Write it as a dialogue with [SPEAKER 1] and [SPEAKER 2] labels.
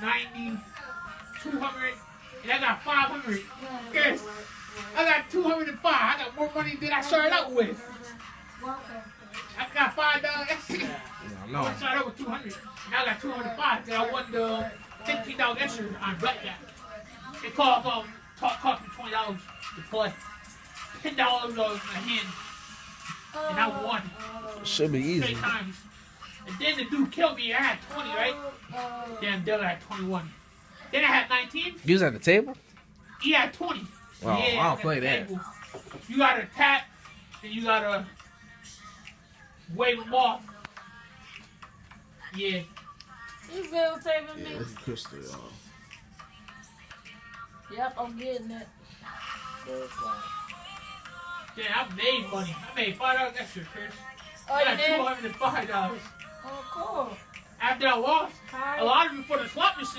[SPEAKER 1] 90, 200, and I got 500. Yes. I got 205. I got more money than I started out with. I got five dollars.
[SPEAKER 2] No,
[SPEAKER 1] I started out with 200. Now I got 205 because I won the $15 extra on blackjack. It cost um, cost cost me twenty dollars to play. Ten dollars in my hand, and I won
[SPEAKER 2] should be
[SPEAKER 1] three
[SPEAKER 2] easy.
[SPEAKER 1] times. And then the dude killed me. I had twenty, right? Then Dylan had twenty-one. Then I had nineteen.
[SPEAKER 2] You was at the table?
[SPEAKER 1] He had twenty.
[SPEAKER 2] Wow, I don't play that.
[SPEAKER 1] table. You gotta tap, and you gotta wave them off. Yeah.
[SPEAKER 3] You videotaping me?
[SPEAKER 2] Yeah, it's crystal, y'all.
[SPEAKER 3] Yep, I'm getting it.
[SPEAKER 1] Yeah, I made money. I made five dollars extra, Chris.
[SPEAKER 3] Oh,
[SPEAKER 1] I
[SPEAKER 3] you
[SPEAKER 1] got two hundred and five dollars.
[SPEAKER 3] Oh, cool.
[SPEAKER 1] After I lost, lot of it for the slot machine.